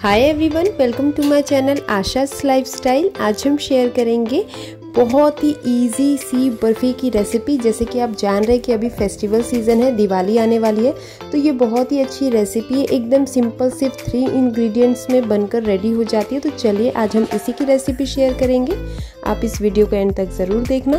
Hi everyone welcome to my channel Asha's lifestyle आज हम share करेंगे बहुत ही इजी सी बर्फ़ी की रेसिपी जैसे कि आप जान रहे हैं कि अभी फेस्टिवल सीज़न है, दिवाली आने वाली है तो ये बहुत ही अच्छी रेसिपी है। एकदम सिंपल सिर्फ़ थ्री इंग्रेडिएंट्स में बनकर रेडी हो जाती है। तो चलिए आज हम इसी की रेसिपी शेयर करेंगे। आप इस वीडियो को एंड तक ज़रूर देखना।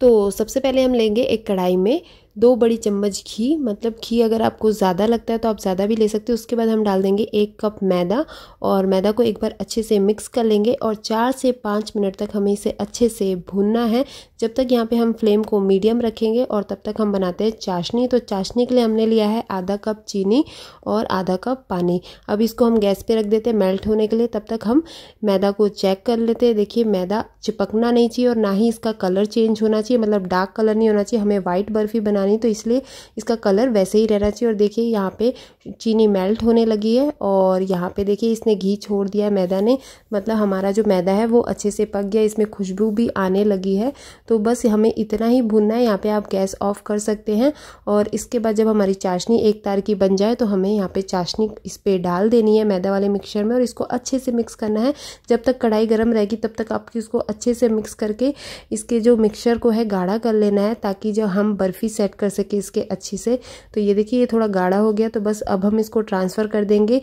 तो सबसे पहले हम लेंगे एक कढ़ाई में दो बड़ी चम्मच घी मतलब घी अगर आपको ज़्यादा लगता है तो आप ज़्यादा भी ले सकते हो। उसके बाद हम डाल देंगे एक कप मैदा और मैदा को एक बार अच्छे से मिक्स कर लेंगे और चार से पाँच मिनट तक हमें इसे अच्छे से भूनना है। जब तक यहाँ पे हम फ्लेम को मीडियम रखेंगे और तब तक हम बनाते हैं चाशनी। तो चाशनी के लिए हमने लिया है आधा कप चीनी और आधा कप पानी। अब इसको हम गैस पर रख देते हैं मेल्ट होने के लिए। तब तक हम मैदा को चेक कर लेते हैं। देखिए, मैदा चिपकना नहीं चाहिए और ना ही इसका कलर चेंज होना चाहिए। मतलब डार्क कलर नहीं होना चाहिए। हमें वाइट बर्फ़ी बनानी बनानी तो इसलिए इसका कलर वैसे ही रहना चाहिए। और देखिए, यहाँ पे चीनी मेल्ट होने लगी है और यहाँ पे देखिए, इसने घी छोड़ दिया है मैदा ने। मतलब हमारा जो मैदा है, वो अच्छे से पक गया, इसमें खुशबू भी आने लगी है। तो बस हमें इतना ही भुनना है। यहाँ पे आप गैस ऑफ़ कर सकते हैं। और इसके बाद जब हमारी चाशनी एक तार की बन जाए तो हमें यहाँ पे चाशनी इस पर डाल देनी है मैदा वाले मिक्सचर में और इसको अच्छे से मिक्स करना है। जब तक कढ़ाई गर्म रहेगी, तब तक आपकी इसको अच्छे से मिक्स करके इसके जो मिक्सचर को है, गाढ़ा कर लेना है, ताकि जब हम बर्फ़ी सेट कर सके इसके अच्छी से। तो ये देखिए, ये थोड़ा गाढ़ा हो गया तो बस अब हम इसको ट्रांसफ़र कर देंगे।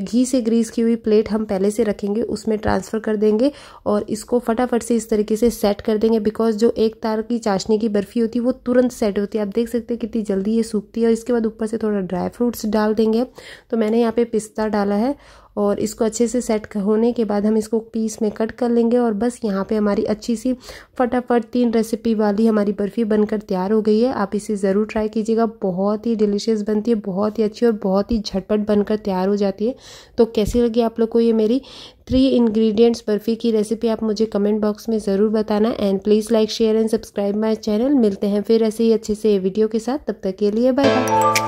घी से ग्रीस की हुई प्लेट हम पहले से रखेंगे, उसमें ट्रांसफ़र कर देंगे और इसको फटाफट से इस तरीके से सेट कर देंगे बिकॉज़ जो एक तार की चाशनी की बर्फ़ी होती है, वो तुरंत सेट होती है। आप देख सकते हैं कितनी जल्दी ये सूखती है और इसके बाद ऊपर से थोड़ा ड्राई फ्रूट्स डाल देंगे। तो मैंने यहाँ पे पिस्ता डाला है और इसको अच्छे से सेट होने के बाद हम इसको पीस में कट कर लेंगे और बस यहाँ पे हमारी अच्छी सी फटाफट तीन रेसिपी वाली हमारी बर्फ़ी बनकर तैयार हो गई है। आप इसे ज़रूर ट्राई कीजिएगा। बहुत ही डिलीशियस बनती है, बहुत ही अच्छी और बहुत ही झटपट बनकर तैयार हो जाती है। तो कैसी लगी आप लोग को ये मेरी थ्री इंग्रेडिएंट्स बर्फ़ी की रेसिपी आप मुझे कमेंट बॉक्स में ज़रूर बताना। And please like share and subscribe my channel मिलते हैं फिर ऐसे ही अच्छे से वीडियो के साथ। तब तक के लिए बाय बाय